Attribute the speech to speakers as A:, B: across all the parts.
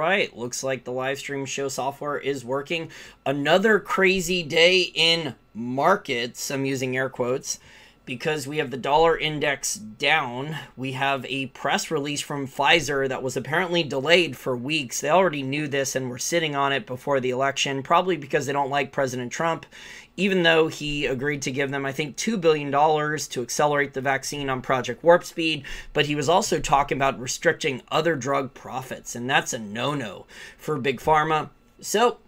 A: right, looks like the live stream show software is working. Another crazy day in markets, I'm using air quotes, because we have the dollar index down. We have a press release from Pfizer that was apparently delayed for weeks. They already knew this and were sitting on it before the election, probably because they don't like President Trump even though he agreed to give them, I think, $2 billion to accelerate the vaccine on Project Warp Speed, but he was also talking about restricting other drug profits, and that's a no no for Big Pharma. So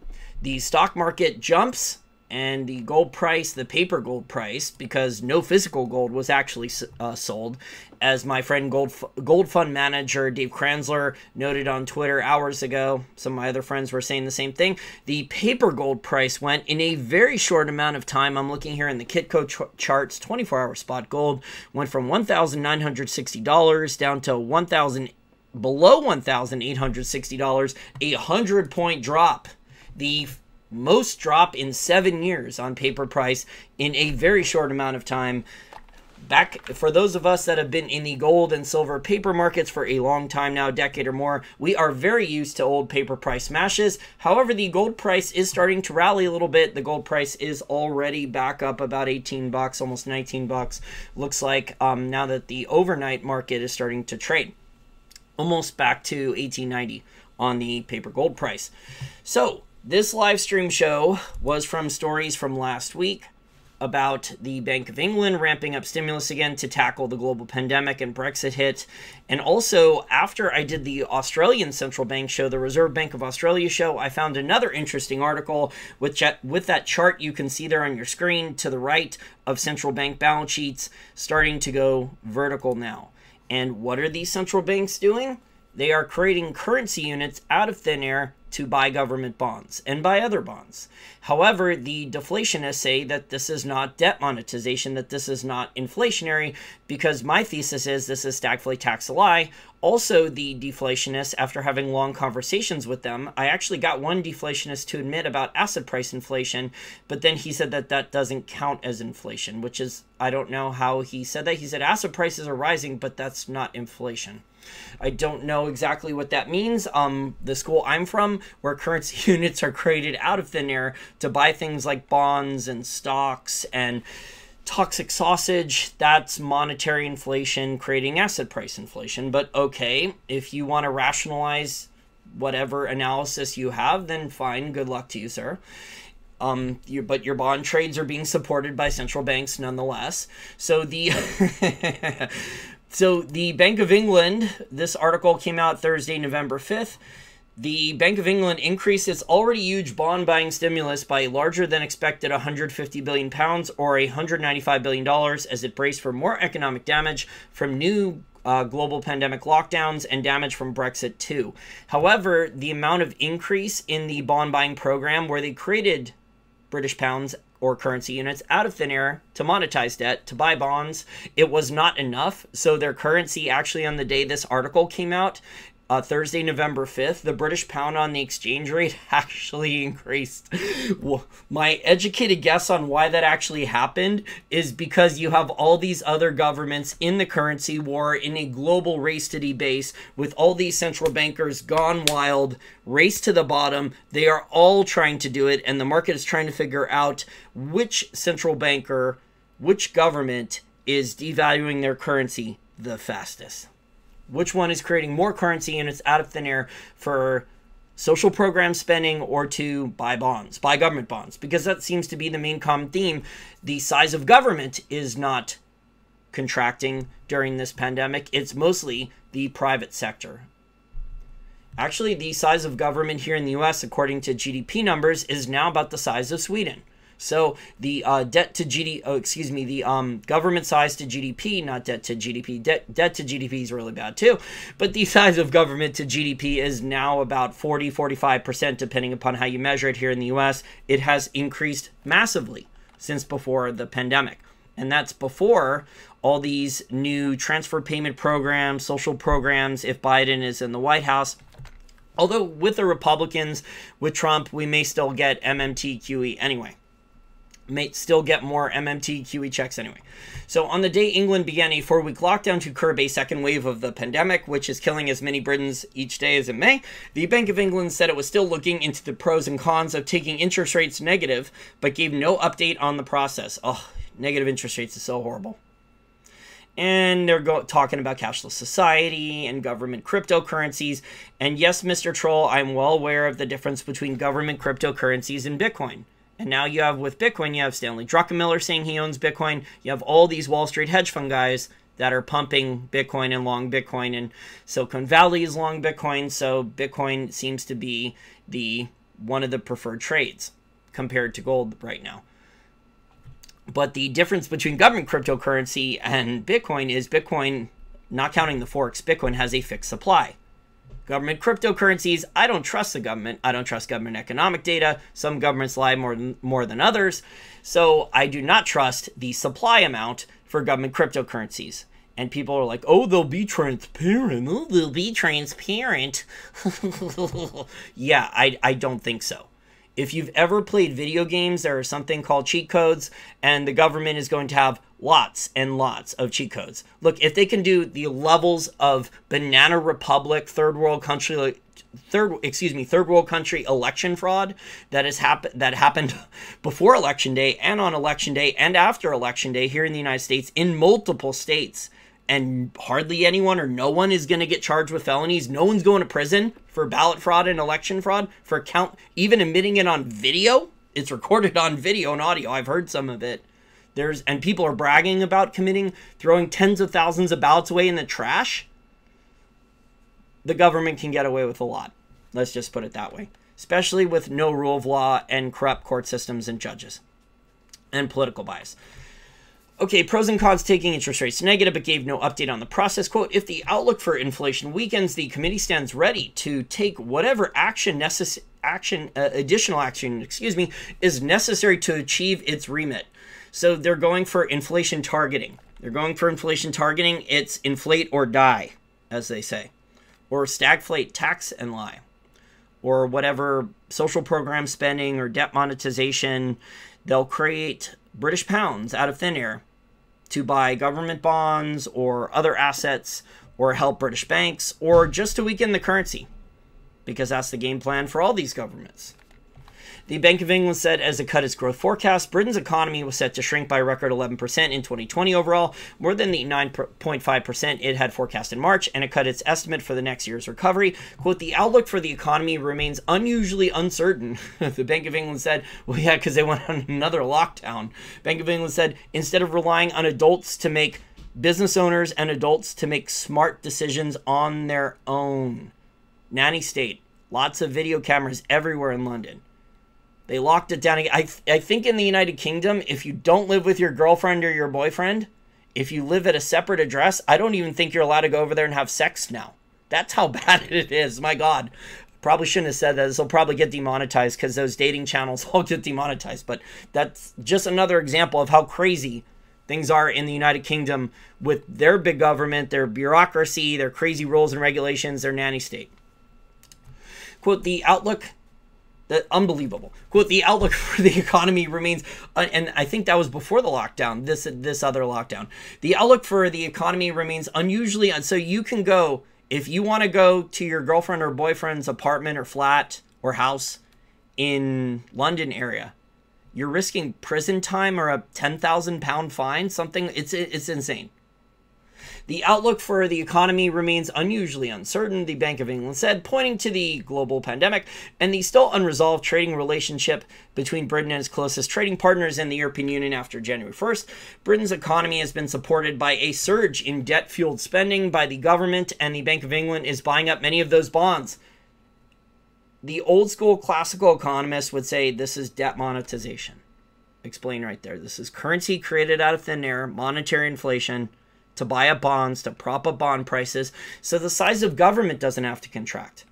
A: the stock market jumps and the gold price, the paper gold price, because no physical gold was actually uh, sold, as my friend Gold Gold Fund manager Dave Kranzler noted on Twitter hours ago. Some of my other friends were saying the same thing. The paper gold price went in a very short amount of time. I'm looking here in the Kitco ch charts. 24-hour spot gold went from $1,960 down to 1,000 below $1,860, a 100 point drop. The most drop in seven years on paper price in a very short amount of time. Back for those of us that have been in the gold and silver paper markets for a long time now, decade or more, we are very used to old paper price smashes. However, the gold price is starting to rally a little bit. The gold price is already back up about 18 bucks, almost 19 bucks. Looks like um, now that the overnight market is starting to trade, almost back to 1890 on the paper gold price. So this live stream show was from stories from last week about the Bank of England ramping up stimulus again to tackle the global pandemic and Brexit hit. And also, after I did the Australian central bank show, the Reserve Bank of Australia show, I found another interesting article with, with that chart you can see there on your screen to the right of central bank balance sheets starting to go vertical now. And what are these central banks doing? They are creating currency units out of thin air to buy government bonds and buy other bonds. However, the deflationists say that this is not debt monetization, that this is not inflationary, because my thesis is this is stagflate tax a lie. Also, the deflationists, after having long conversations with them, I actually got one deflationist to admit about asset price inflation, but then he said that that doesn't count as inflation, which is, I don't know how he said that. He said asset prices are rising, but that's not inflation. I don't know exactly what that means. Um, the school I'm from, where currency units are created out of thin air to buy things like bonds and stocks and toxic sausage, that's monetary inflation creating asset price inflation. But okay, if you want to rationalize whatever analysis you have, then fine, good luck to you, sir. Um, your, but your bond trades are being supported by central banks nonetheless. So the So the Bank of England, this article came out Thursday, November 5th. The Bank of England increased its already huge bond buying stimulus by larger than expected 150 billion pounds or 195 billion dollars as it braced for more economic damage from new uh, global pandemic lockdowns and damage from Brexit too. However, the amount of increase in the bond buying program where they created British pounds or currency units out of thin air to monetize debt, to buy bonds. It was not enough. So their currency, actually, on the day this article came out, uh, Thursday, November 5th, the British pound on the exchange rate actually increased. My educated guess on why that actually happened is because you have all these other governments in the currency war in a global race to debase with all these central bankers gone wild, race to the bottom. They are all trying to do it, and the market is trying to figure out which central banker, which government is devaluing their currency the fastest. Which one is creating more currency units out of thin air for social program spending or to buy bonds, buy government bonds? Because that seems to be the main common theme. The size of government is not contracting during this pandemic, it's mostly the private sector. Actually, the size of government here in the US, according to GDP numbers, is now about the size of Sweden. So the uh, debt to GDP, oh, excuse me, the um, government size to GDP, not debt to GDP. Debt, debt to GDP is really bad too. But the size of government to GDP is now about 40, 45%, depending upon how you measure it here in the US. It has increased massively since before the pandemic. And that's before all these new transfer payment programs, social programs, if Biden is in the White House. Although with the Republicans, with Trump, we may still get MMT QE anyway. May still get more MMT QE checks anyway. So on the day England began a four-week lockdown to curb a second wave of the pandemic, which is killing as many Britons each day as it may, the Bank of England said it was still looking into the pros and cons of taking interest rates negative, but gave no update on the process. Oh, negative interest rates is so horrible. And they're talking about cashless society and government cryptocurrencies. And yes, Mr. Troll, I'm well aware of the difference between government cryptocurrencies and Bitcoin. And now you have with Bitcoin, you have Stanley Druckenmiller saying he owns Bitcoin. You have all these Wall Street hedge fund guys that are pumping Bitcoin and long Bitcoin, and Silicon Valley is long Bitcoin. So Bitcoin seems to be the one of the preferred trades compared to gold right now. But the difference between government cryptocurrency and Bitcoin is Bitcoin, not counting the forks, Bitcoin has a fixed supply. Government cryptocurrencies, I don't trust the government. I don't trust government economic data. Some governments lie more than, more than others. So I do not trust the supply amount for government cryptocurrencies. And people are like, oh, they'll be transparent. Oh, they'll be transparent. yeah, I, I don't think so. If you've ever played video games, there are something called cheat codes, and the government is going to have lots and lots of cheat codes. Look, if they can do the levels of Banana Republic, third world country, third excuse me, third world country election fraud that has happened that happened before election day and on election day and after election day here in the United States in multiple states and hardly anyone or no one is going to get charged with felonies. No one's going to prison for ballot fraud and election fraud for count even admitting it on video. It's recorded on video and audio. I've heard some of it. There's and people are bragging about committing throwing tens of thousands of ballots away in the trash. The government can get away with a lot. Let's just put it that way. Especially with no rule of law and corrupt court systems and judges and political bias. Okay, pros and cons taking interest rates negative, but gave no update on the process. Quote, if the outlook for inflation weakens, the committee stands ready to take whatever action necessary action uh, additional action excuse me is necessary to achieve its remit so they're going for inflation targeting. They're going for inflation targeting. It's inflate or die, as they say, or stagflate, tax and lie, or whatever social program spending or debt monetization. They'll create British pounds out of thin air to buy government bonds or other assets or help British banks or just to weaken the currency because that's the game plan for all these governments. The Bank of England said as it cut its growth forecast, Britain's economy was set to shrink by a record 11% in 2020 overall, more than the 9.5% it had forecast in March, and it cut its estimate for the next year's recovery. Quote, the outlook for the economy remains unusually uncertain. the Bank of England said, well, yeah, because they went on another lockdown. Bank of England said, instead of relying on adults to make business owners and adults to make smart decisions on their own. Nanny state, lots of video cameras everywhere in London. They locked it down. I, I think in the United Kingdom, if you don't live with your girlfriend or your boyfriend, if you live at a separate address, I don't even think you're allowed to go over there and have sex now. That's how bad it is. My God. Probably shouldn't have said that. This will probably get demonetized because those dating channels all get demonetized. But that's just another example of how crazy things are in the United Kingdom with their big government, their bureaucracy, their crazy rules and regulations, their nanny state. Quote, the outlook that unbelievable. Quote, the outlook for the economy remains, uh, and I think that was before the lockdown, this this other lockdown. The outlook for the economy remains unusually, so you can go, if you want to go to your girlfriend or boyfriend's apartment or flat or house in London area, you're risking prison time or a 10,000 pound fine, something, it's, it's insane. The outlook for the economy remains unusually uncertain, the Bank of England said, pointing to the global pandemic and the still unresolved trading relationship between Britain and its closest trading partners and the European Union after January 1st. Britain's economy has been supported by a surge in debt fueled spending by the government, and the Bank of England is buying up many of those bonds. The old school classical economists would say this is debt monetization. Explain right there. This is currency created out of thin air, monetary inflation to buy up bonds, to prop up bond prices, so the size of government doesn't have to contract.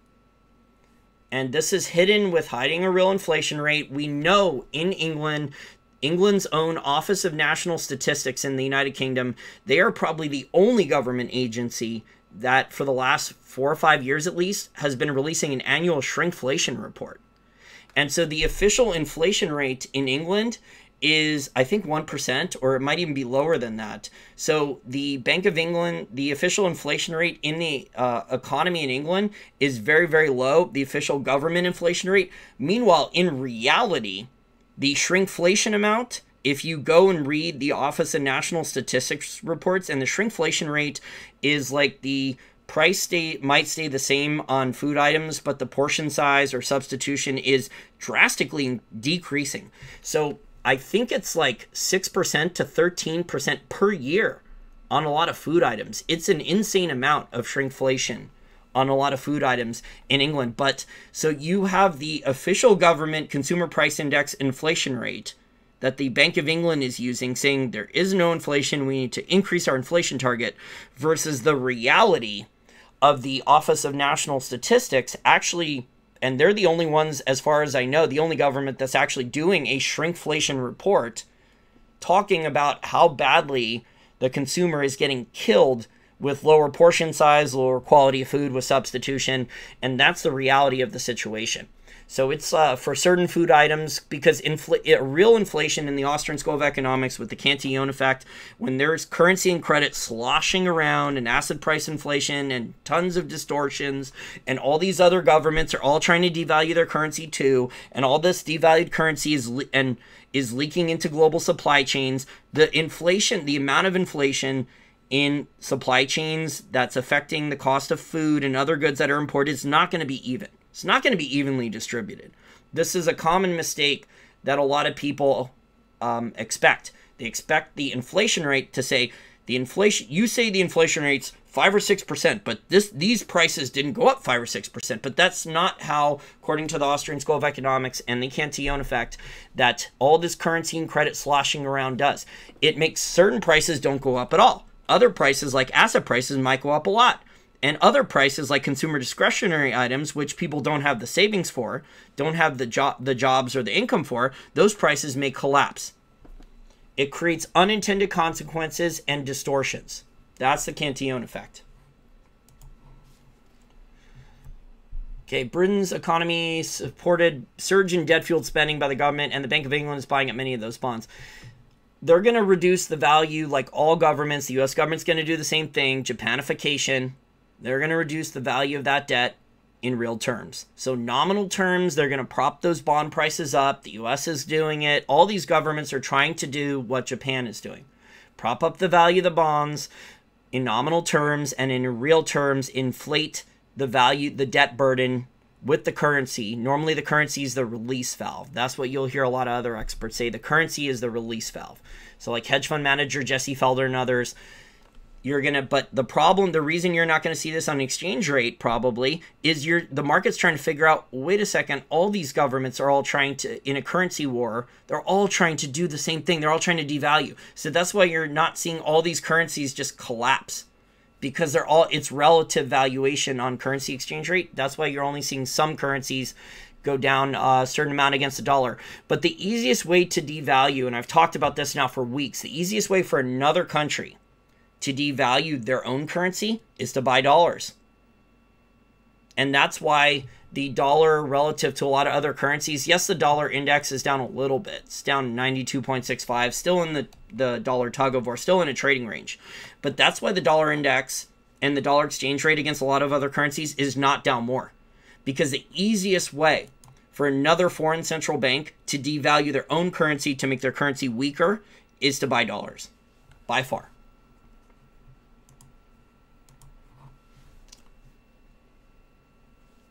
A: And this is hidden with hiding a real inflation rate. We know in England, England's own Office of National Statistics in the United Kingdom, they are probably the only government agency that, for the last four or five years at least, has been releasing an annual shrinkflation report. And so the official inflation rate in England is I think 1% or it might even be lower than that. So the Bank of England, the official inflation rate in the uh, economy in England is very very low, the official government inflation rate. Meanwhile, in reality, the shrinkflation amount if you go and read the Office of National Statistics reports and the shrinkflation rate is like the price stay might stay the same on food items but the portion size or substitution is drastically decreasing. So I think it's like 6% to 13% per year on a lot of food items. It's an insane amount of shrinkflation on a lot of food items in England. But so you have the official government consumer price index inflation rate that the Bank of England is using, saying there is no inflation, we need to increase our inflation target, versus the reality of the Office of National Statistics actually and they're the only ones, as far as I know, the only government that's actually doing a shrinkflation report talking about how badly the consumer is getting killed with lower portion size, lower quality food with substitution, and that's the reality of the situation. So it's uh, for certain food items because infl- real inflation in the Austrian School of Economics with the Cantillon effect, when there's currency and credit sloshing around and asset price inflation and tons of distortions, and all these other governments are all trying to devalue their currency too, and all this devalued currency is le- and is leaking into global supply chains. The inflation, the amount of inflation in supply chains that's affecting the cost of food and other goods that are imported is not going to be even. It's not going to be evenly distributed. This is a common mistake that a lot of people um, expect. They expect the inflation rate to say the inflation. You say the inflation rate's five or six percent, but this these prices didn't go up five or six percent. But that's not how, according to the Austrian School of Economics and the Cantillon effect, that all this currency and credit sloshing around does. It makes certain prices don't go up at all. Other prices, like asset prices, might go up a lot and other prices like consumer discretionary items which people don't have the savings for don't have the job the jobs or the income for those prices may collapse it creates unintended consequences and distortions that's the cantillon effect Okay, Britain's economy supported surge in debt fueled spending by the government, and the Bank of England is buying up many of those bonds. They're going to reduce the value like all governments. The US government's going to do the same thing, Japanification. They're going to reduce the value of that debt in real terms. So, nominal terms, they're going to prop those bond prices up. The US is doing it. All these governments are trying to do what Japan is doing prop up the value of the bonds in nominal terms and in real terms, inflate the value, the debt burden with the currency. Normally, the currency is the release valve. That's what you'll hear a lot of other experts say. The currency is the release valve. So, like hedge fund manager Jesse Felder and others, you're gonna but the problem the reason you're not gonna see this on exchange rate probably is you're the market's trying to figure out wait a second all these governments are all trying to in a currency war they're all trying to do the same thing. They're all trying to devalue. So that's why you're not seeing all these currencies just collapse because they're all it's relative valuation on currency exchange rate. That's why you're only seeing some currencies go down a certain amount against the dollar. But the easiest way to devalue, and I've talked about this now for weeks, the easiest way for another country to devalue their own currency is to buy dollars. And that's why the dollar relative to a lot of other currencies, yes, the dollar index is down a little bit. It's down 92.65, still in the, the dollar tug of war, still in a trading range. But that's why the dollar index and the dollar exchange rate against a lot of other currencies is not down more. Because the easiest way for another foreign central bank to devalue their own currency to make their currency weaker is to buy dollars. By far.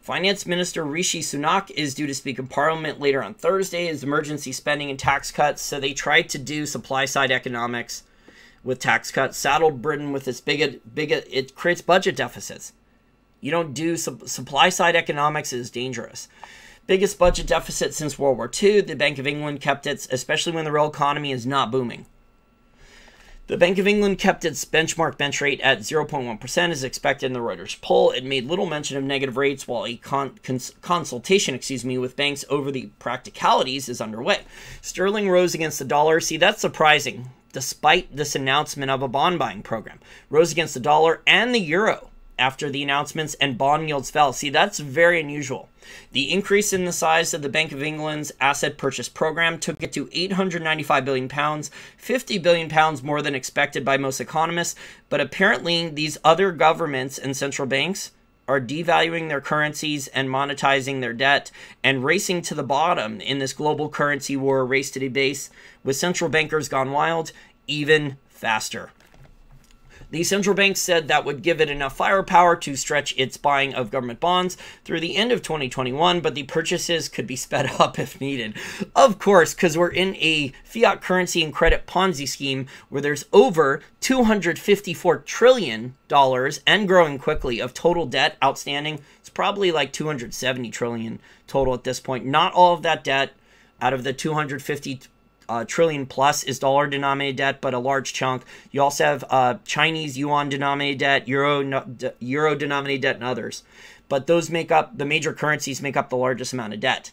A: Finance Minister Rishi Sunak is due to speak in Parliament later on Thursday as emergency spending and tax cuts. So they tried to do supply side economics with tax cuts, saddled Britain with its big, it creates budget deficits. You don't do su- supply side economics is dangerous. Biggest budget deficit since World War II. The Bank of England kept its, especially when the real economy is not booming. The Bank of England kept its benchmark bench rate at 0.1% as expected in the Reuters poll. It made little mention of negative rates while a con- cons- consultation, excuse me, with banks over the practicalities is underway. Sterling rose against the dollar. See, that's surprising despite this announcement of a bond buying program. Rose against the dollar and the euro after the announcements and bond yields fell. See, that's very unusual. The increase in the size of the Bank of England's asset purchase program took it to 895 billion pounds, 50 billion pounds more than expected by most economists, but apparently these other governments and central banks are devaluing their currencies and monetizing their debt and racing to the bottom in this global currency war race to debase with central bankers gone wild even faster. The central bank said that would give it enough firepower to stretch its buying of government bonds through the end of 2021, but the purchases could be sped up if needed. Of course, because we're in a fiat currency and credit Ponzi scheme where there's over $254 trillion and growing quickly of total debt outstanding. It's probably like 270 trillion total at this point. Not all of that debt out of the 250 uh, trillion plus is dollar denominated debt, but a large chunk. You also have uh, Chinese yuan denominated debt, euro no, euro denominated debt, and others. But those make up the major currencies make up the largest amount of debt.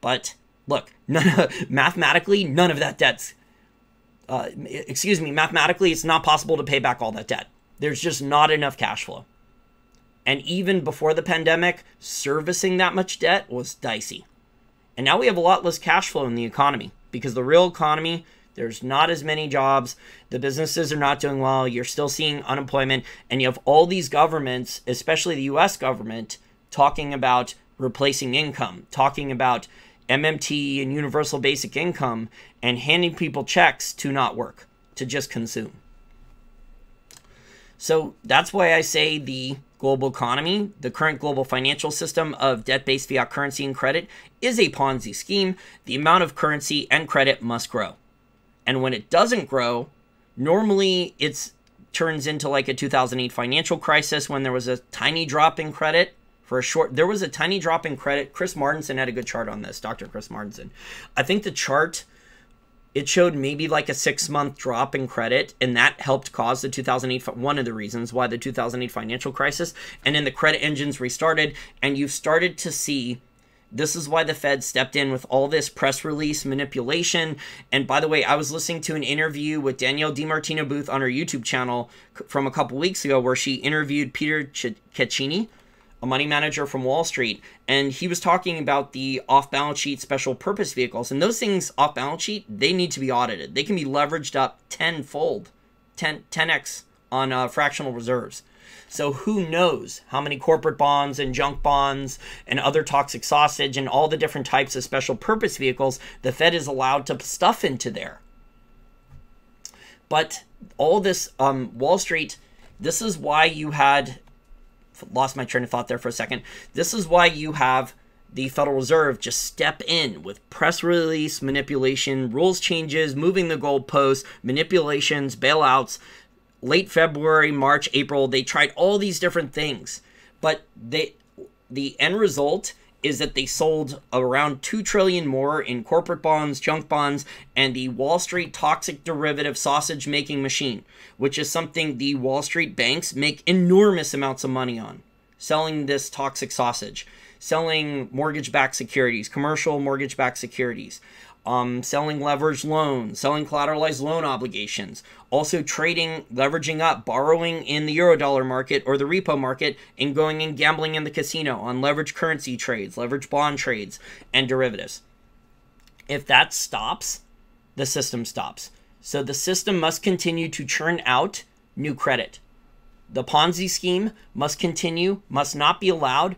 A: But look, none, mathematically, none of that debt's. Uh, excuse me, mathematically, it's not possible to pay back all that debt. There's just not enough cash flow. And even before the pandemic, servicing that much debt was dicey. And now we have a lot less cash flow in the economy because the real economy there's not as many jobs. The businesses are not doing well. You're still seeing unemployment. And you have all these governments especially the US government talking about replacing income talking about MMT and universal basic income and handing people checks to not work to just consume. So that's why I say the global economy, the current global financial system of debt based fiat currency and credit, is a Ponzi scheme. The amount of currency and credit must grow. And when it doesn't grow, normally it turns into like a 2008 financial crisis when there was a tiny drop in credit for a short there was a tiny drop in credit chris martenson had a good chart on this dr chris martenson i think the chart it showed maybe like a six month drop in credit, and that helped cause the 2008 one of the reasons why the 2008 financial crisis. And then the credit engines restarted, and you've started to see. This is why the Fed stepped in with all this press release manipulation. And by the way, I was listening to an interview with Danielle DiMartino Booth on her YouTube channel from a couple weeks ago where she interviewed Peter Cecchini, a money manager from Wall Street, and he was talking about the off balance sheet special purpose vehicles. And those things off balance sheet, they need to be audited. They can be leveraged up tenfold, 10, 10x on uh, fractional reserves. So who knows how many corporate bonds and junk bonds and other toxic sausage and all the different types of special purpose vehicles the Fed is allowed to stuff into there. But all this um, Wall Street, this is why you had lost my train of thought there for a second. This is why you have the Federal Reserve just step in with press release manipulation, rules changes, moving the goalposts, manipulations, bailouts. Late February, March, April, they tried all these different things, but they the end result is that they sold around 2 trillion more in corporate bonds, junk bonds, and the Wall Street toxic derivative sausage making machine, which is something the Wall Street banks make enormous amounts of money on. Selling this toxic sausage, selling mortgage-backed securities, commercial mortgage-backed securities, um, selling leveraged loans, selling collateralized loan obligations, also trading, leveraging up, borrowing in the eurodollar market or the repo market, and going and gambling in the casino on leveraged currency trades, leveraged bond trades, and derivatives. If that stops, the system stops. So the system must continue to churn out new credit. The Ponzi scheme must continue, must not be allowed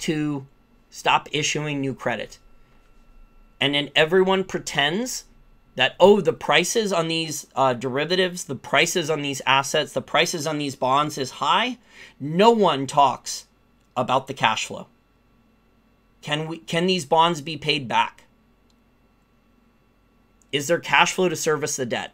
A: to stop issuing new credit and then everyone pretends that oh the prices on these uh, derivatives the prices on these assets the prices on these bonds is high. No one talks about the cash flow. Can we can these bonds be paid back? Is there cash flow to service the debt?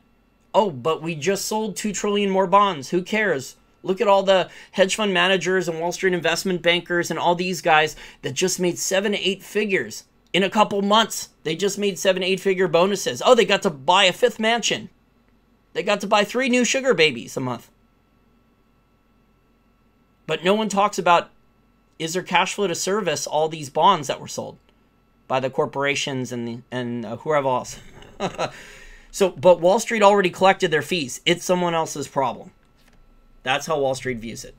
A: Oh but we just sold 2 trillion more bonds. Who cares? Look at all the hedge fund managers and Wall Street investment bankers and all these guys that just made seven to eight figures in a couple months. They just made seven, eight figure bonuses. Oh, they got to buy a fifth mansion. They got to buy three new sugar babies a month. But no one talks about is there cash flow to service all these bonds that were sold by the corporations and the, and uh, whoever else. so, but Wall Street already collected their fees. It's someone else's problem. That's how Wall Street views it.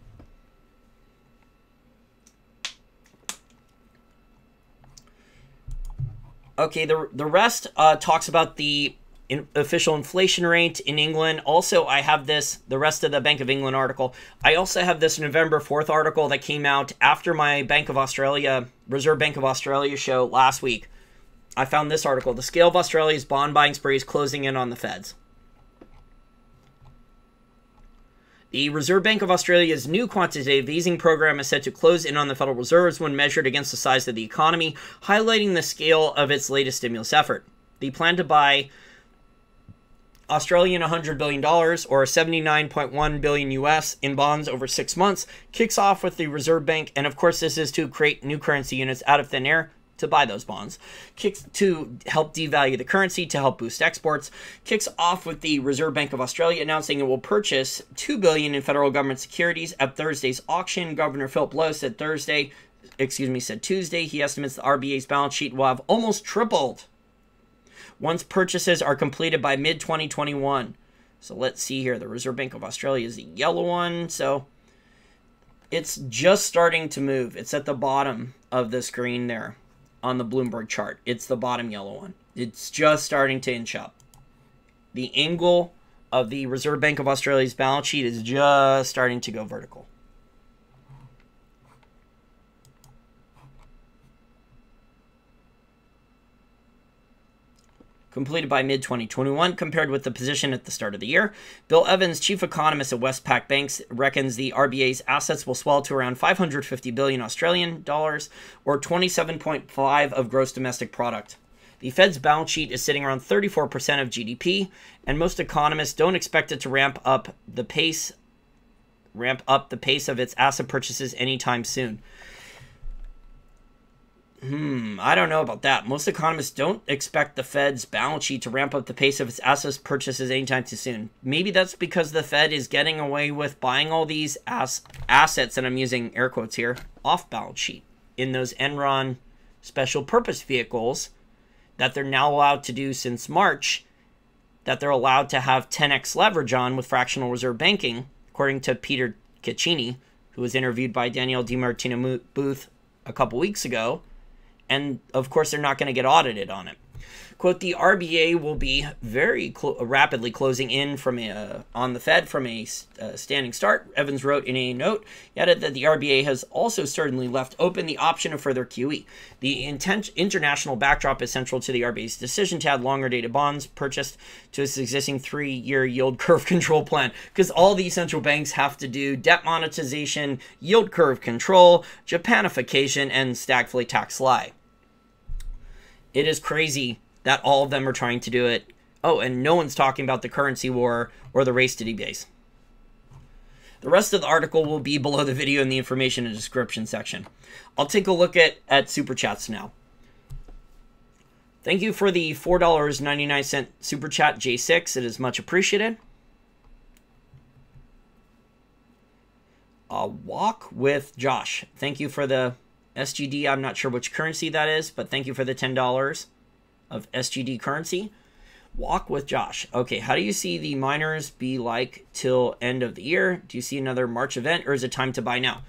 A: Okay, the, the rest uh, talks about the in official inflation rate in England. Also, I have this, the rest of the Bank of England article. I also have this November 4th article that came out after my Bank of Australia, Reserve Bank of Australia show last week. I found this article. The scale of Australia's bond buying spree is closing in on the feds. The Reserve Bank of Australia's new quantitative easing program is set to close in on the Federal Reserves when measured against the size of the economy, highlighting the scale of its latest stimulus effort. The plan to buy Australian $100 billion or 79.1 billion US in bonds over six months kicks off with the Reserve Bank. And of course, this is to create new currency units out of thin air to buy those bonds, kicks to help devalue the currency to help boost exports, kicks off with the Reserve Bank of Australia announcing it will purchase 2 billion in federal government securities at Thursday's auction. Governor Philip Lowe said Thursday, excuse me, said Tuesday, he estimates the RBA's balance sheet will have almost tripled once purchases are completed by mid 2021. So let's see here. The Reserve Bank of Australia is the yellow one. So it's just starting to move. It's at the bottom of the screen there on the Bloomberg chart. It's the bottom yellow one. It's just starting to inch up. The angle of the Reserve Bank of Australia's balance sheet is just starting to go vertical. Completed by mid 2021, compared with the position at the start of the year. Bill Evans, chief economist at Westpac Banks, reckons the RBA's assets will swell to around 550 billion Australian dollars, or 27.5 of gross domestic product. The Fed's balance sheet is sitting around 34% of GDP, and most economists don't expect it to ramp up the pace ramp up the pace of its asset purchases anytime soon. Hmm, I don't know about that. Most economists don't expect the Fed's balance sheet to ramp up the pace of its assets purchases anytime too soon. Maybe that's because the Fed is getting away with buying all these ass assets, and I'm using air quotes here, off balance sheet in those Enron special purpose vehicles that they're now allowed to do since March, that they're allowed to have 10x leverage on with fractional reserve banking, according to Peter Cecchini, who was interviewed by Danielle DiMartino Booth a couple weeks ago and of course they're not going to get audited on it. Quote, the RBA will be very rapidly closing in from a, on the Fed from a uh, standing start. Evans wrote in a note, added that the RBA has also certainly left open the option of further QE. The international backdrop is central to the RBA's decision to add longer dated bonds purchased to its existing three year yield curve control plan, because all these central banks have to do debt monetization, yield curve control, Japanification, and stagflate tax lie. It is crazy that all of them are trying to do it. Oh, and no one's talking about the currency war or the race to debase. The rest of the article will be below the video in the information and description section. I'll take a look at, at Super Chats now. Thank you for the $4.99 Super Chat J6. It is much appreciated. A walk with Josh. Thank you for the SGD. I'm not sure which currency that is, but thank you for the $10 of SGD currency. Walk with Josh. Okay, how do you see the miners be like till end of the year? Do you see another March event or is it time to buy now?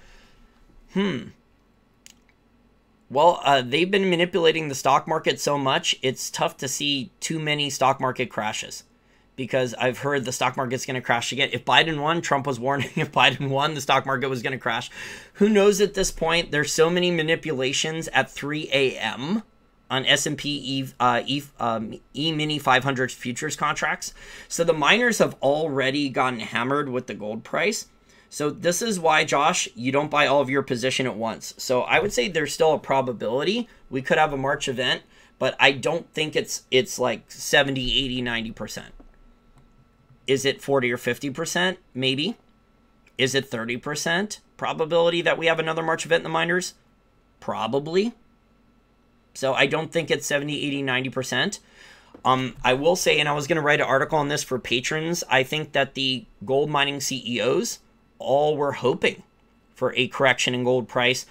A: Hmm. Well, uh, they've been manipulating the stock market so much, it's tough to see too many stock market crashes because I've heard the stock market's going to crash again. If Biden won, Trump was warning if Biden won, the stock market was going to crash. Who knows at this point? There's so many manipulations at 3 a.m. on S&P E, uh, e, um, E-mini 500 futures contracts. So the miners have already gotten hammered with the gold price. So this is why, Josh, you don't buy all of your position at once. So I would say there's still a probability we could have a March event, but I don't think it's it's like 70, 80, 90%. Is it 40 or 50%? Maybe. Is it 30% probability that we have another March event in the miners? Probably. So I don't think it's 70, 80, 90%. Um, I will say, and I was going to write an article on this for patrons, I think that the gold mining CEOs all were hoping for a correction in gold price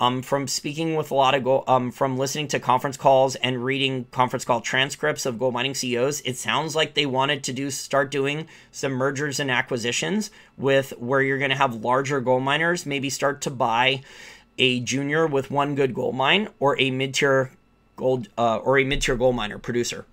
A: um, from speaking with a lot of gold, um, from listening to conference calls and reading conference call transcripts of gold mining CEOs, it sounds like they wanted to do start doing some mergers and acquisitions with where you're going to have larger gold miners, maybe start to buy a junior with one good gold mine or a mid tier gold uh, or a mid-tier gold miner producer.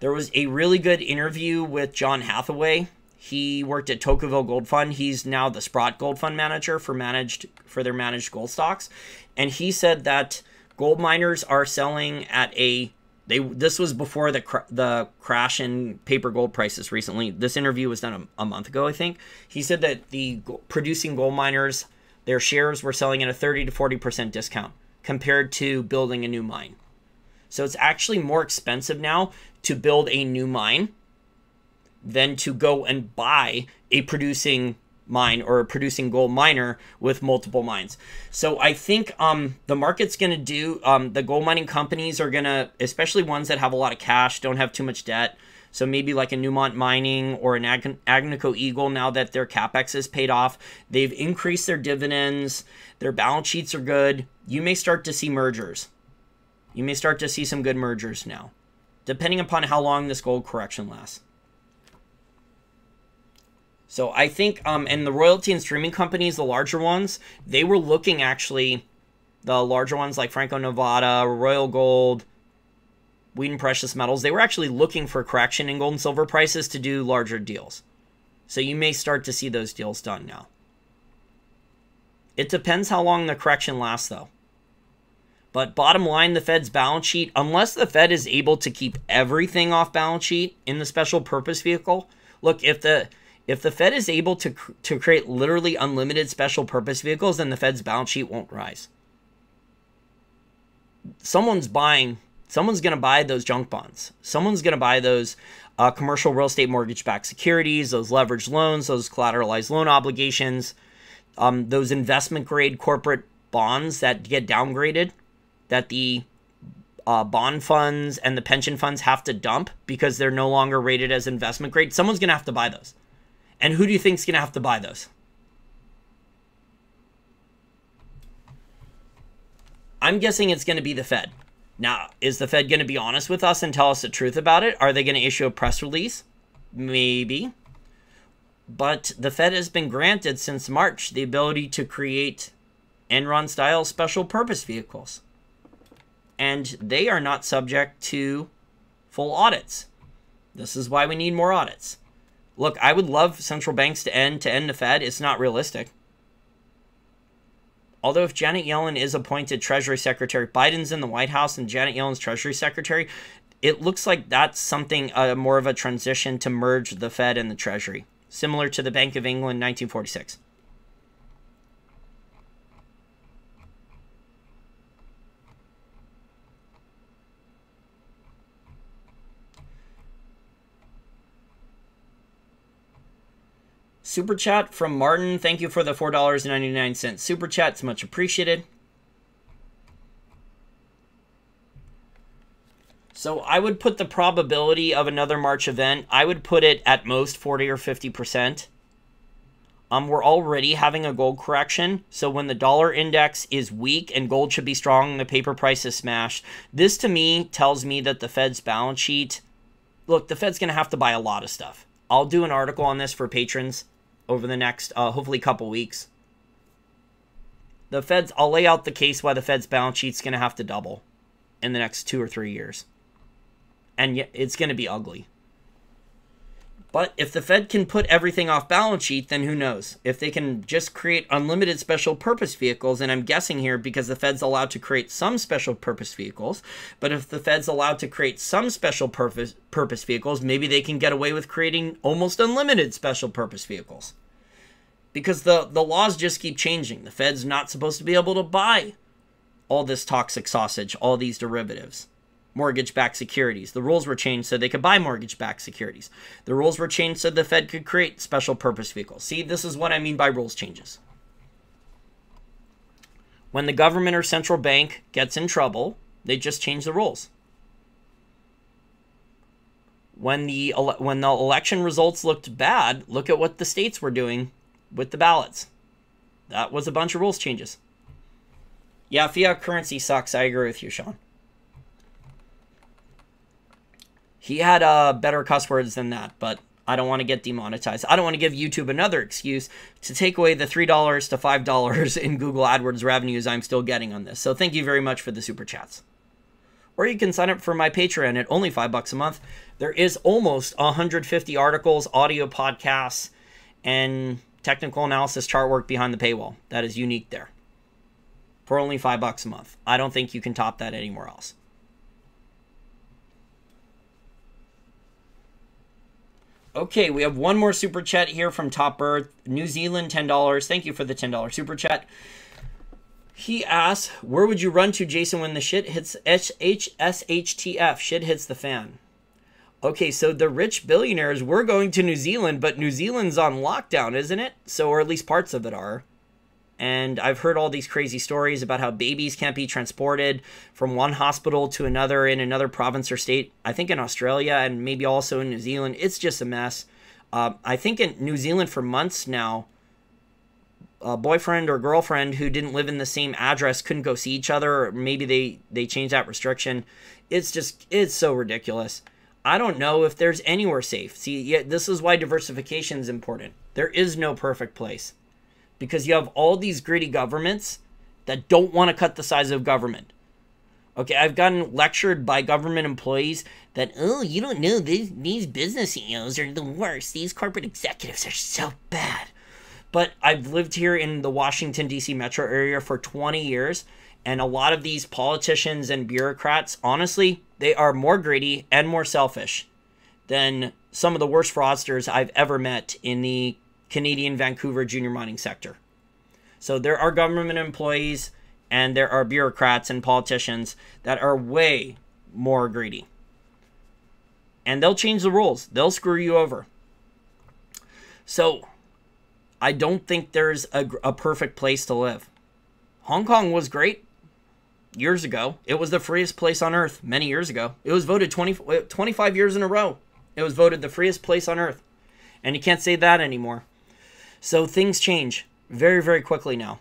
A: There was a really good interview with John Hathaway. He worked at Tocqueville Gold Fund. He's now the Sprott Gold Fund manager for managed for their managed gold stocks, and he said that gold miners are selling at a they this was before the cr- the crash in paper gold prices recently. This interview was done a, a month ago, I think. He said that the go- producing gold miners their shares were selling at a 30 to 40% discount compared to building a new mine. So it's actually more expensive now to build a new mine than to go and buy a producing mine or a producing gold miner with multiple mines. So I think um, the market's going to do, um, the gold mining companies are going to, especially ones that have a lot of cash, don't have too much debt. So maybe like a Newmont Mining or an Ag- Agnico Eagle, now that their capex is paid off, they've increased their dividends, their balance sheets are good. You may start to see mergers. You may start to see some good mergers now, depending upon how long this gold correction lasts. So I think, um, and the royalty and streaming companies, the larger ones, they were looking actually, the larger ones like Franco Nevada, Royal Gold, Wheaton Precious Metals, they were actually looking for correction in gold and silver prices to do larger deals. So you may start to see those deals done now. It depends how long the correction lasts, though. But bottom line, the Fed's balance sheet, unless the Fed is able to keep everything off balance sheet in the special purpose vehicle, look, if the if the Fed is able to, to create literally unlimited special purpose vehicles, then the Fed's balance sheet won't rise. Someone's buying, someone's going to buy those junk bonds. Someone's going to buy those uh, commercial real estate mortgage backed securities, those leveraged loans, those collateralized loan obligations, um, those investment grade corporate bonds that get downgraded, that the uh, bond funds and the pension funds have to dump because they're no longer rated as investment grade. Someone's going to have to buy those. And who do you think is going to have to buy those? I'm guessing it's going to be the Fed. Now, is the Fed going to be honest with us and tell us the truth about it? Are they going to issue a press release? Maybe. But the Fed has been granted since March the ability to create Enron style special purpose vehicles. And they are not subject to full audits. This is why we need more audits. Look, I would love central banks to end to end the Fed. It's not realistic. Although if Janet Yellen is appointed Treasury Secretary, Biden's in the White House and Janet Yellen's Treasury Secretary, it looks like that's something uh, more of a transition to merge the Fed and the Treasury, similar to the Bank of England 1946. Super chat from Martin. Thank you for the $4.99 super chat. It's much appreciated. So I would put the probability of another March event, I would put it at most 40 or 50%. Um, we're already having a gold correction. So when the dollar index is weak and gold should be strong, the paper price is smashed. This to me tells me that the Fed's balance sheet, look, the Fed's going to have to buy a lot of stuff. I'll do an article on this for patrons over the next, uh, hopefully, couple weeks. The Fed's, I'll lay out the case why the Fed's balance sheet's going to have to double in the next two or three years. And yet it's going to be ugly. But if the Fed can put everything off balance sheet, then who knows? If they can just create unlimited special purpose vehicles, and I'm guessing here because the Fed's allowed to create some special purpose vehicles, but if the Fed's allowed to create some special purpose purpose vehicles, maybe they can get away with creating almost unlimited special purpose vehicles. Because the, the laws just keep changing. The Fed's not supposed to be able to buy all this toxic sausage, all these derivatives mortgage backed securities. The rules were changed so they could buy mortgage backed securities. The rules were changed so the Fed could create special purpose vehicles. See, this is what I mean by rules changes. When the government or central bank gets in trouble, they just change the rules. When the when the election results looked bad, look at what the states were doing with the ballots. That was a bunch of rules changes. Yeah, fiat currency sucks. I agree with you, Sean. He had uh, better cuss words than that, but I don't want to get demonetized. I don't want to give YouTube another excuse to take away the $3 to $5 in Google AdWords revenues I'm still getting on this. So thank you very much for the super chats. or you can sign up for my Patreon at only five bucks a month. There is almost 150 articles, audio podcasts, and technical analysis chart work behind the paywall. That is unique there. For only five bucks a month. I don't think you can top that anywhere else. Okay, we have one more super chat here from Top Earth, New Zealand, $10. Thank you for the $10 super chat. He asks, where would you run to, Jason, when the shit hits HSHTF? Shit hits the fan. Okay, so the rich billionaires were going to New Zealand, but New Zealand's on lockdown, isn't it? So, or at least parts of it are. And I've heard all these crazy stories about how babies can't be transported from one hospital to another in another province or state. I think in Australia and maybe also in New Zealand. It's just a mess. Uh, I think in New Zealand for months now, a boyfriend or girlfriend who didn't live in the same address couldn't go see each other or maybe they they changed that restriction it's just it's so ridiculous i don't know if there's anywhere safe. See this is why diversification is important. There is no perfect place. Because you have all these greedy governments that don't want to cut the size of government. Okay i've gotten lectured by government employees that oh you don't know these, these business ceos are the worst. These corporate executives are so bad. But I've lived here in the Washington, D.C. metro area for 20 years, and a lot of these politicians and bureaucrats, honestly, they are more greedy and more selfish than some of the worst fraudsters I've ever met in the Canadian Vancouver junior mining sector. So there are government employees and there are bureaucrats and politicians that are way more greedy. And they'll change the rules, they'll screw you over. So I don't think there's a, a perfect place to live. Hong Kong was great years ago. It was the freest place on earth many years ago. It was voted 20, 25 years in a row. It was voted the freest place on earth. And you can't say that anymore. So things change very, very quickly now.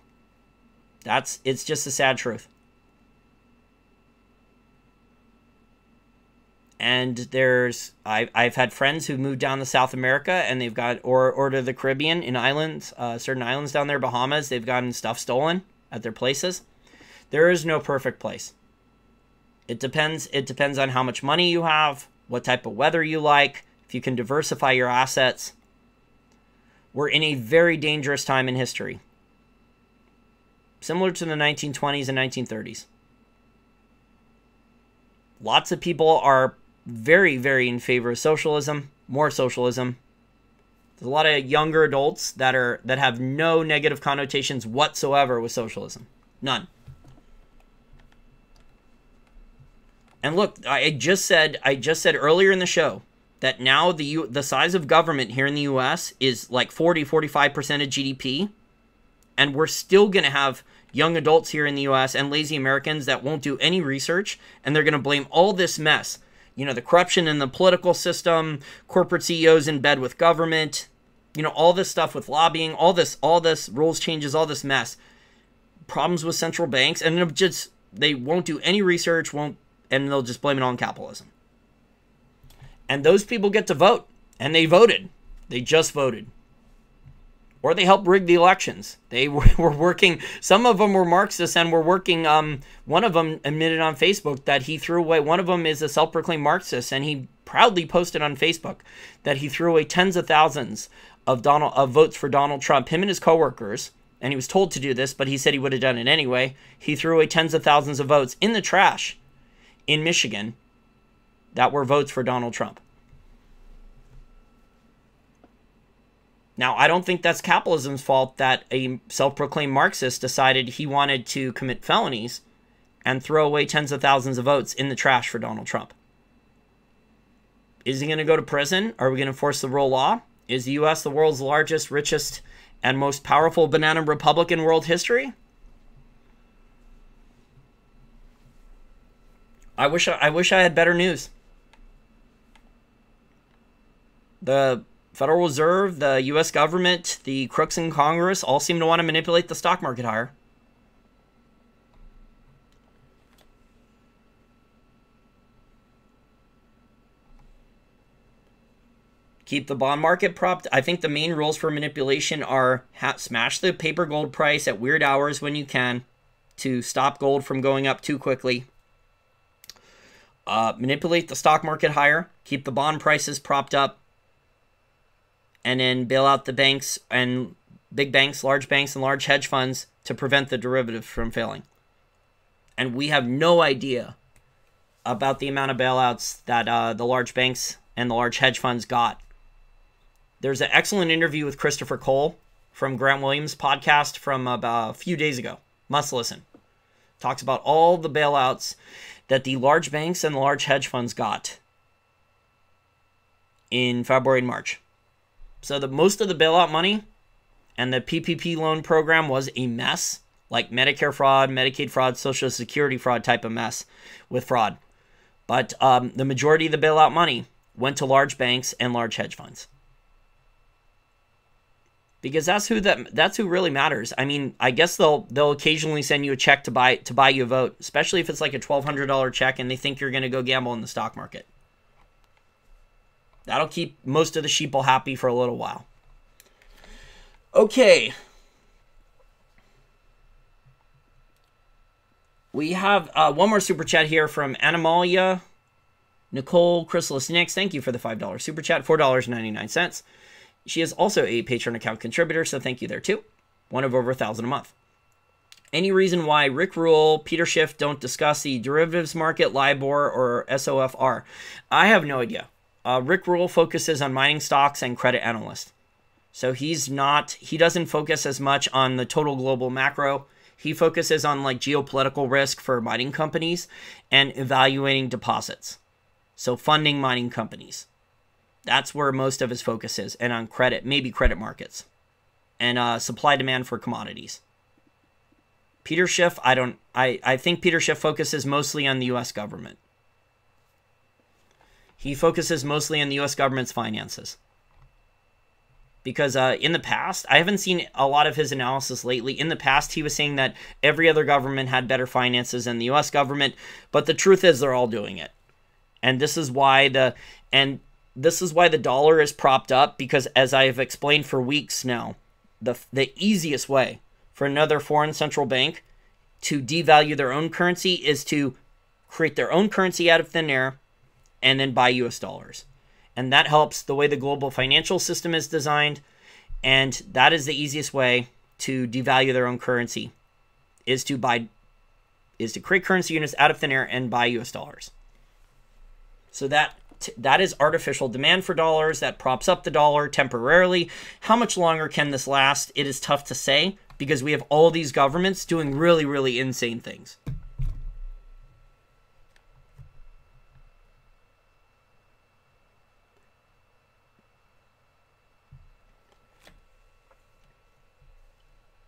A: That's it's just a sad truth. and there's I've, I've had friends who moved down to South America and they've got or or to the Caribbean in islands, uh, certain islands down there, Bahamas. They've gotten stuff stolen at their places. There is no perfect place. It depends. It depends on how much money you have, what type of weather you like, if you can diversify your assets. We're in a very dangerous time in history, similar to the 1920s and 1930s. Lots of people are very, very in favor of socialism, more socialism. There's a lot of younger adults that are that have no negative connotations whatsoever with socialism. None. And look, I just said I just said earlier in the show that now the U, the size of government here in the US is like 40 45% of GDP and we're still going to have young adults here in the US and lazy Americans that won't do any research and they're going to blame all this mess. You know, the corruption in the political system, corporate CEOs in bed with government, you know, all this stuff with lobbying, all this, all this rules changes, all this mess, problems with central banks, and just they won't do any research, won't, and they'll just blame it on capitalism. And those people get to vote, and they voted. They just voted or they helped rig the elections. They were working, some of them were Marxists and were working. Um, one of them admitted on Facebook that he threw away, one of them is a self proclaimed Marxist, and he proudly posted on Facebook that he threw away tens of thousands of, Donald, of votes for Donald Trump, him and his coworkers. And he was told to do this, but he said he would have done it anyway. He threw away tens of thousands of votes in the trash in Michigan that were votes for Donald Trump. Now, I don't think that's capitalism's fault that a self proclaimed Marxist decided he wanted to commit felonies and throw away tens of thousands of votes in the trash for Donald Trump. Is he going to go to prison? Are we going to enforce the rule of law? Is the U.S. the world's largest, richest, and most powerful banana republic in world history? I wish I, wish I had better news. The Federal Reserve, the U.S. government, the crooks in Congress all seem to want to manipulate the stock market higher. Keep the bond market propped. I think the main rules for manipulation are smash the paper gold price at weird hours when you can to stop gold from going up too quickly. Uh, manipulate the stock market higher, keep the bond prices propped up, and then bail out the banks and big banks, large banks, and large hedge funds to prevent the derivative from failing. And we have no idea about the amount of bailouts that uh, the large banks and the large hedge funds got. There's an excellent interview with Christopher Cole from Grant Williams' podcast from about a few days ago. Must listen. Talks about all the bailouts that the large banks and the large hedge funds got in February and March. So the most of the bailout money and the PPP loan program was a mess, like Medicare fraud, Medicaid fraud, Social Security fraud type of mess with fraud. But um, the majority of the bailout money went to large banks and large hedge funds because that's who that that's who really matters. I mean, I guess they'll they'll occasionally send you a check to buy to buy you a vote, especially if it's like a twelve hundred dollar check and they think you're going to go gamble in the stock market. That'll keep most of the sheeple happy for a little while. Okay. We have uh, one more super chat here from Animalia. Nicole Chrysalis Nix, thank you for the $5 super chat, $4.99. She is also a Patreon account contributor, so thank you there too. One of over a thousand a month. Any reason why Rick Rule, Peter Schiff don't discuss the derivatives market, LIBOR, or SOFR? I have no idea. Uh, Rick Rule focuses on mining stocks and credit analysts. So he's not, he doesn't focus as much on the total global macro. He focuses on like geopolitical risk for mining companies and evaluating deposits. So funding mining companies. That's where most of his focus is, and on credit, maybe credit markets, and uh, supply demand for commodities. Peter Schiff, I don't, I, I think Peter Schiff focuses mostly on the U.S. government. He focuses mostly on the U.S. government's finances. Because uh, in the past, I haven't seen a lot of his analysis lately. In the past, he was saying that every other government had better finances than the U.S. government, but the truth is they're all doing it. And this is why the, and this is why the dollar is propped up because as I have explained for weeks now, the the easiest way for another foreign central bank to devalue their own currency is to create their own currency out of thin air and then buy US dollars. And that helps the way the global financial system is designed and that is the easiest way to devalue their own currency is to buy is to create currency units out of thin air and buy US dollars. So that that is artificial demand for dollars that props up the dollar temporarily. How much longer can this last? It is tough to say because we have all these governments doing really, really insane things.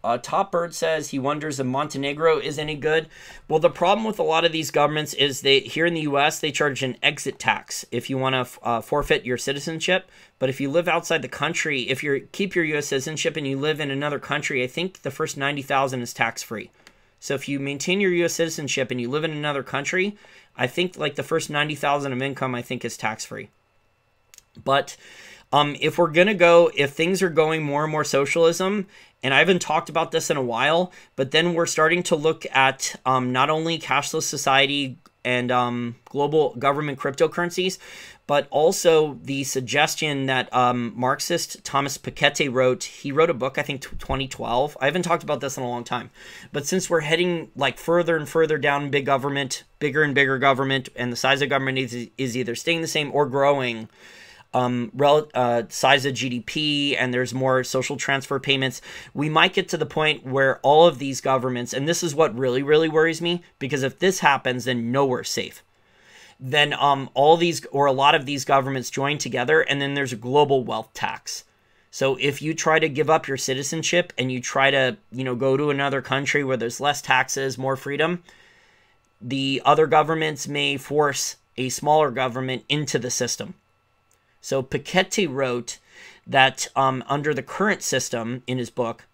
A: Uh, Top Bird says he wonders if Montenegro is any good. Well, the problem with a lot of these governments is they here in the U.S. they charge an exit tax if you want to uh, forfeit your citizenship. But if you live outside the country, if you keep your U.S. citizenship and you live in another country, I think the first ninety thousand is tax free. So if you maintain your U.S. citizenship and you live in another country, I think like the first ninety thousand of income I think is tax free. But um, if we're gonna go, if things are going more and more socialism, and I haven't talked about this in a while, but then we're starting to look at um, not only cashless society and um, global government cryptocurrencies, but also the suggestion that um, Marxist Thomas Piketty wrote. He wrote a book, I think, 2012. I haven't talked about this in a long time, but since we're heading like further and further down big government, bigger and bigger government, and the size of government is, is either staying the same or growing um, rel- uh, size of GDP and there's more social transfer payments, we might get to the point where all of these governments, and this is what really, really worries me, because if this happens, then nowhere's safe. Then um, all these or a lot of these governments join together, and then there's a global wealth tax. So if you try to give up your citizenship and you try to, you know, go to another country where there's less taxes, more freedom, the other governments may force a smaller government into the system. So Piketty wrote that um, under the current system in his book,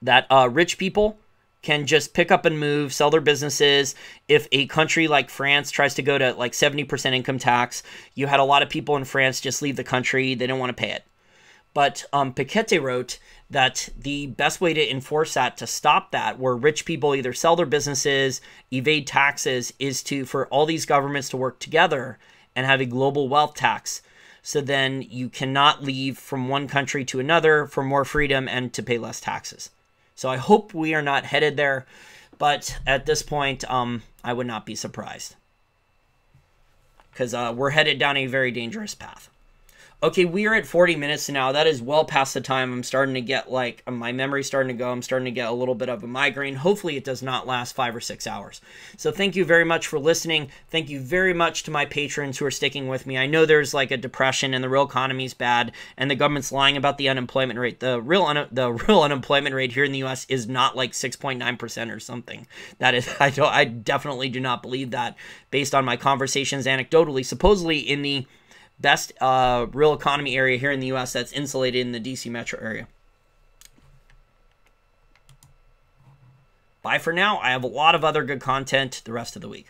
A: that uh, rich people can just pick up and move, sell their businesses. If a country like France tries to go to like 70% income tax, you had a lot of people in France just leave the country. They don't want to pay it. But um, Piketty wrote that the best way to enforce that to stop that, where rich people either sell their businesses, evade taxes, is to for all these governments to work together and have a global wealth tax. So then you cannot leave from one country to another for more freedom and to pay less taxes. So I hope we are not headed there, but at this point, um, I would not be surprised because uh, we're headed down a very dangerous path. Okay, we are at 40 minutes now. That is well past the time. I'm starting to get like my memory's starting to go. I'm starting to get a little bit of a migraine. Hopefully, it does not last five or six hours. So, thank you very much for listening. Thank you very much to my patrons who are sticking with me. I know there's like a depression and the real economy is bad, and the government's lying about the unemployment rate. The real un- the real unemployment rate here in the U.S. is not like 6.9 percent or something. That is, I don't, I definitely do not believe that based on my conversations anecdotally. Supposedly in the best uh, real economy area here in the U.S. that's insulated in the D.C. metro area. Bye for now. I have a lot of other good content the rest of the week.